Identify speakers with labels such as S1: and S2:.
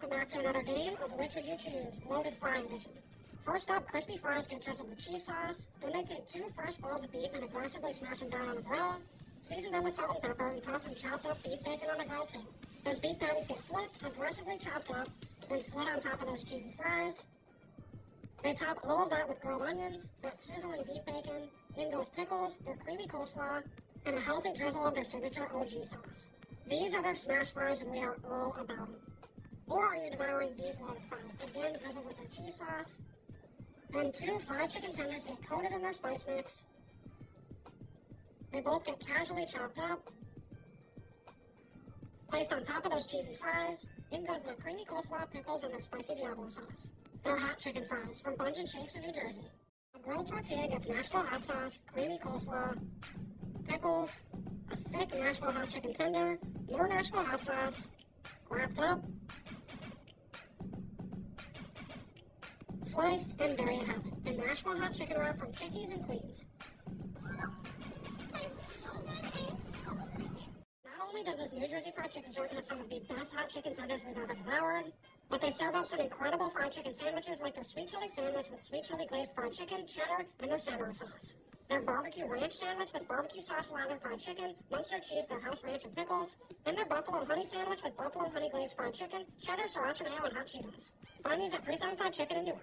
S1: Welcome back to another game of Which Would You Choose? Loaded Fry Edition. First up, crispy fries drizzled with cheese sauce. Then they take two fresh balls of beef and aggressively smash them down on the grill. Season them with salt and pepper and toss some chopped up beef bacon on the grill too. Those beef patties get flipped, aggressively chopped up, then slid on top of those cheesy fries. They top all of that with grilled onions, that sizzling beef bacon, in goes pickles, their creamy coleslaw, and a healthy drizzle of their signature OG sauce. These are their smash fries and we are all about them. Devouring these fries? Again, drizzled with their cheese sauce. And two fried chicken tenders get coated in their spice mix. They both get casually chopped up. Placed on top of those cheesy fries, in goes their creamy coleslaw, pickles, and their spicy Diablo sauce. They're hot chicken fries from Bunge and Shakes in New Jersey. A grilled tortilla gets Nashville hot sauce, creamy coleslaw, pickles, a thick Nashville hot chicken tender, more Nashville hot sauce, wrapped up, sliced, and have it. The Nashville hot chicken wrap from Chickies in Queens. Not only does this New Jersey fried chicken joint have some of the best hot chicken tenders we've ever devoured, but they serve up some incredible fried chicken sandwiches like their sweet chili sandwich with sweet chili glazed fried chicken, cheddar, and their samurai sauce. Their barbecue ranch sandwich with barbecue sauce lather fried chicken, Munster cheese, their house ranch, and pickles. And their buffalo honey sandwich with buffalo honey glazed fried chicken, cheddar, sriracha mayo, and hot Cheetos. Find these at 375 Chicken in Newark.